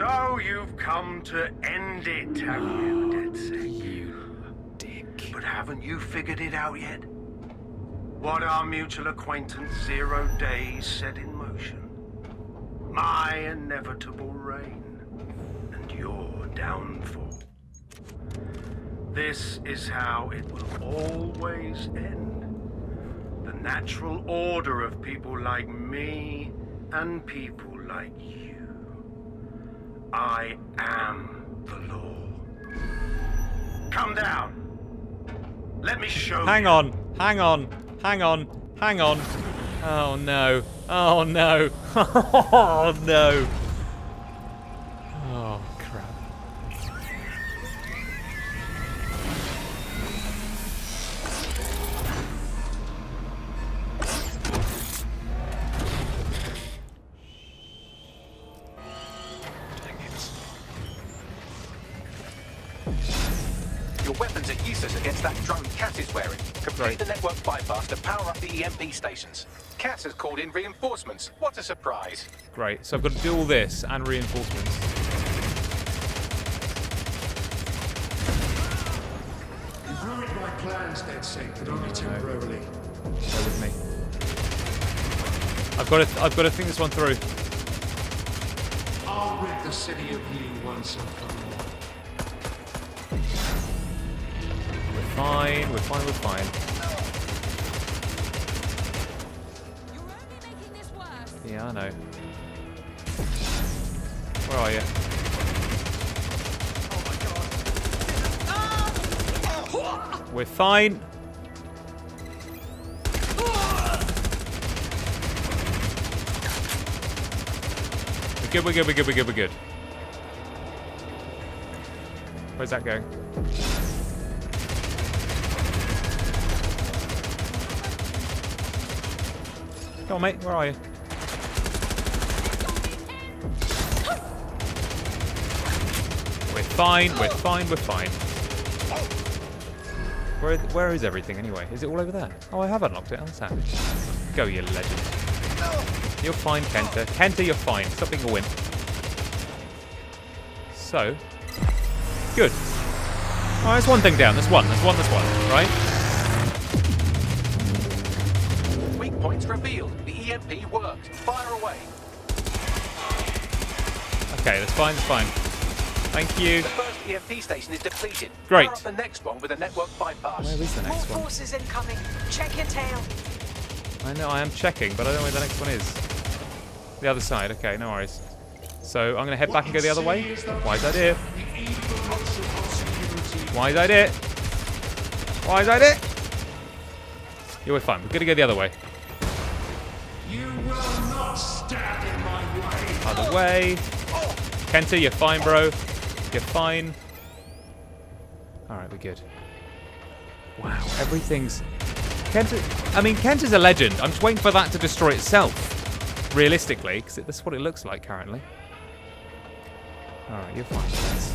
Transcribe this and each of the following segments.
So you've come to end it, have you, DedSec? You dick. But haven't you figured it out yet? What our mutual acquaintance Zero Days set in motion? My inevitable reign and your downfall. This is how it will always end. The natural order of people like me and people like you. I am the law. Come down. Let me show Hang you. on, hang on, hang on, hang on. Oh no. Oh no. Oh no. Your weapons are useless against that drone Cass is wearing. Complete Right. the network bypass to power up the EMP stations. Cass has called in reinforcements. What a surprise. Great. So I've got to do all this and reinforcements. You've ruined my plans, DedSec, but only temporarily. Bear with me. I've got to. I've got to think this one through. I'll rid the city of you once and for all. Fine. We're fine. We're fine. Yeah, I know. Where are you? We're fine. We're good, we're good, we're good, we're good, we're good. Where's that going? Come on, mate, where are you? We're fine, we're fine, we're fine. Where, where is everything anyway? Is it all over there? Oh, I have unlocked it. I'm. Go, you legend. You're fine, Kenta. Kenta, you're fine. Stop being a wimp. So, good. Oh, that's one thing down. That's one. That's one. That's one. Right? Revealed. The EMP worked. Fire away. Okay, that's fine. That's fine. Thank you. The first EMP station is depleted. Great. Power up the next one with a network bypass. Where is the More next one? forces incoming. Check your tail. I know, I am checking, but I don't know where the next one is. The other side, okay, no worries. So I'm going to head back and go the other way. Wise idea. Wise idea. Wise idea. Yeah, we're fine. We're going to go the other way. Other way. Kenta, you're fine, bro. You're fine. Alright, we're good. Wow, everything's... Kenta... I mean, Kenta's a legend. I'm just waiting for that to destroy itself. Realistically, because that's what it looks like currently. Alright, you're fine, guys.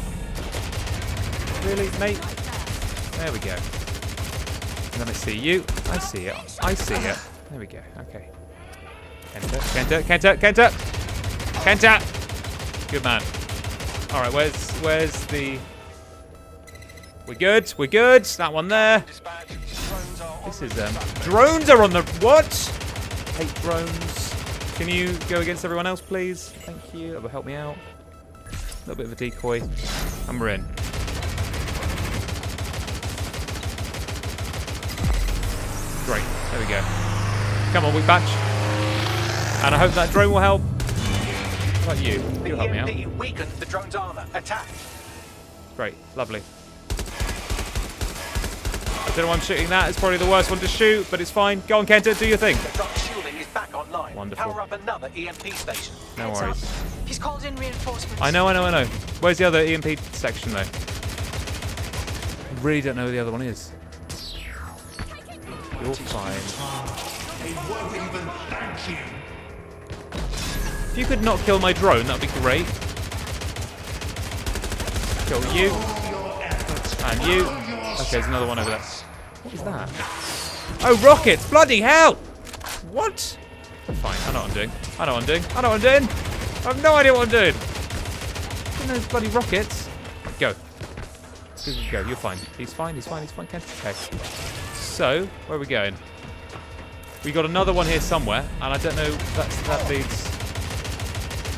Really, mate? There we go. And then I see you. I see it. I see it. There we go. Okay. Kenta, Kenta, Kenta, Kenta! Kenta! Good man. All right, where's where's the? We're good. We're good. That one there. This is um. Drones are on the what? Hate drones. Can you go against everyone else, please? Thank you. That will help me out. A little bit of a decoy, and we're in. Great. There we go. Come on, weak batch. And I hope that drone will help. How about you? The You'll help me out. EMP weakened the drone's armor. Attack. Great, lovely. I don't know why I'm shooting that. It's probably the worst one to shoot, but it's fine. Go on, Kenta, do your thing. The drone's shielding is back online. Wonderful. Power up another EMP station. No Heads worries. up. He's called in reinforcements. I know, I know, I know. Where's the other EMP section, though? I really don't know where the other one is. You're fine. They won't even thank you. If you could not kill my drone, that'd be great. Kill you. And you. Okay, there's another one over there. What is that? Oh, rockets! Bloody hell! What? Fine, I know what I'm doing. I know what I'm doing. I know what I'm doing. I have no idea what I'm doing. Get those bloody rockets. Go. Good, Go. You're fine. He's fine. He's fine. He's fine. Okay. So where are we going? We got another one here somewhere, and I don't know. That's that leads.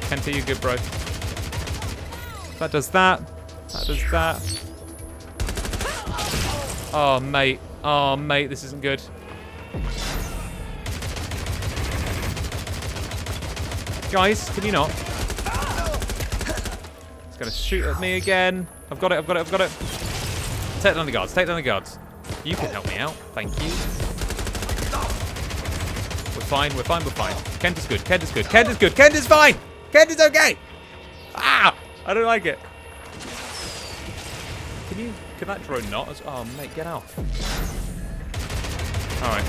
Kenta, you good, bro? That does that. That does that. Oh, mate. Oh, mate, this isn't good. Guys, can you not? It's to shoot at me again. I've got it, I've got it, I've got it. Take down the guards, take down the guards. You can help me out. Thank you. We're fine, we're fine, we're fine. Kent is good, Kent is good, Kent is good, Kent is fine! Is okay! Ah! I don't like it. Can you, can that drone not? as- Oh, mate, get out. Alright.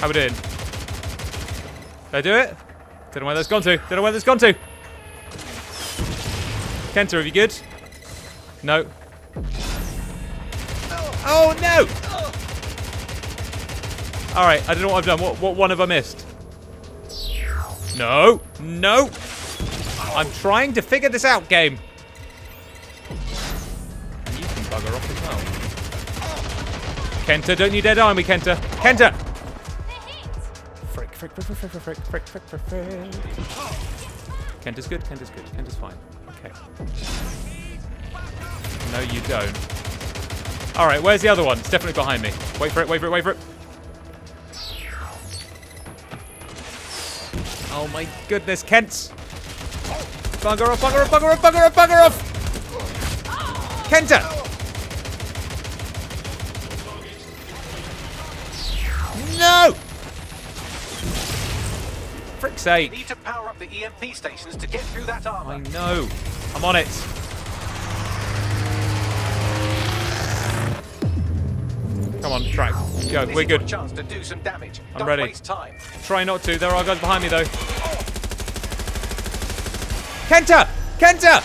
How we doing? Did I do it? Don't know where that's gone to. Don't know where that's gone to. Kenta, are you good? No. Oh no! Alright, I don't know what I've done. What, what one have I missed? No! No! I'm trying to figure this out, game. And you can bugger off as well. Kenta, don't you dare die me, Kenta. Kenta! Frick, frick, frick, frick, frick, frick, frick, frick, frick, frick. Kenta's good, Kenta's good, Kenta's fine. Okay. No, you don't. Alright, where's the other one? It's definitely behind me. Wait for it, wait for it, wait for it. Oh my goodness, Kent! Bugger off, bugger off, bugger off, bugger off, bugger off! Kenta! No! Frick's sake. Need to power up the EMP stations to get through that armor. I know. I'm on it. Come on, track. Go. This We're good. chance to do some damage. I'm Don't ready. waste time. Try not to. There are guys behind me, though. Kenta! Kenta!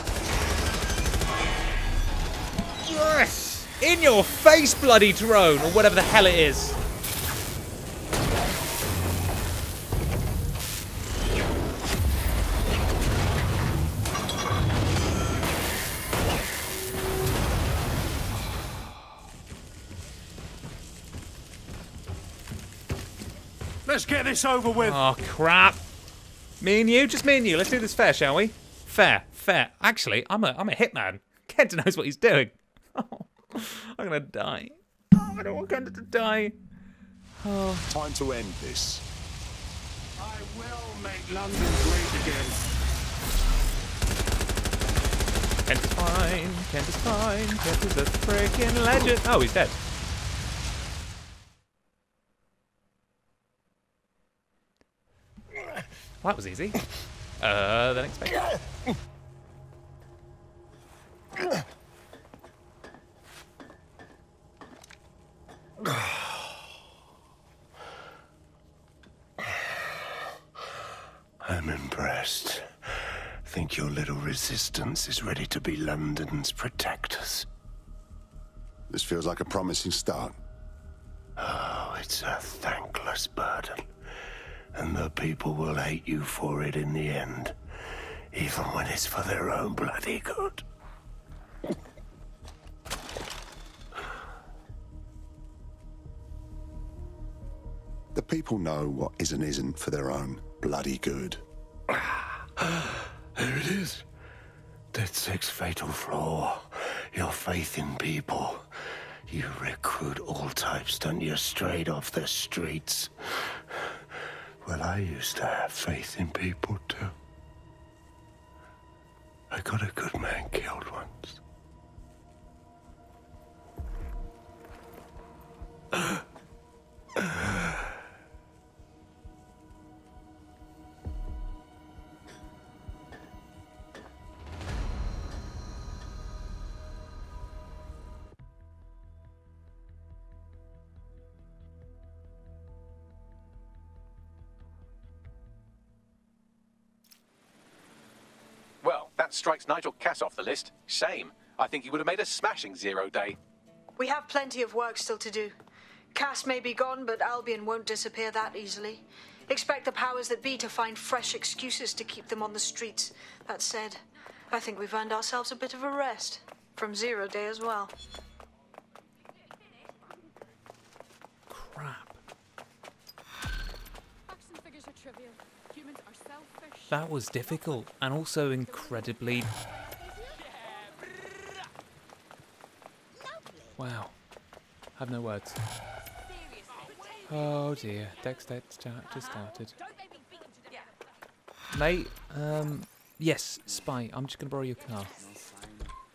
Yes! In your face, bloody drone, or whatever the hell it is. Let's get this over with. Oh, crap. Me and you? Just me and you. Let's do this fair, shall we? Fair. Fair. Actually, I'm a, I'm a hitman. Kenta knows what he's doing. Oh, I'm going to die. Oh, I don't want Kenta to die. Oh. Time to end this. I will make London great again. Kent is fine. Kent is fine. Kent is a freaking legend. Oh, he's dead. Well, that was easy. Uh, than expected. I'm impressed. Think your little resistance is ready to be London's protectors. This feels like a promising start. Oh, it's a thankless burden. And the people will hate you for it in the end. Even when it's for their own bloody good. The people know what is and isn't for their own bloody good. There it is. That sixth fatal flaw. Your faith in people. You recruit all types, don't you, straight off the streets. Well, I used to have faith in people, too. I got a good man killed once. That strikes Nigel Cass off the list. Shame. I think he would have made a smashing zero day. We have plenty of work still to do. Cass may be gone, but Albion won't disappear that easily. Expect the powers that be to find fresh excuses to keep them on the streets. That said, I think we've earned ourselves a bit of a rest. From Zero Day as well. Crap. That was difficult and also incredibly. Wow. I Have no words. Oh dear. Dex just started. Mate, um, yes, Spy. I'm just gonna borrow your car.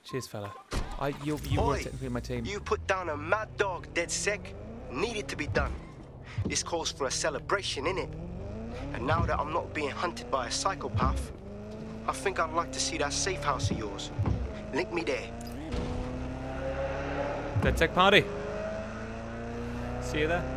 Cheers, fella. I you you were Oi, technically my team. You put down a mad dog, DedSec. Needed to be done. This calls for a celebration, innit? And now that I'm not being hunted by a psychopath, I think I'd like to see that safe house of yours. Link me there. DedSec Party. See you there.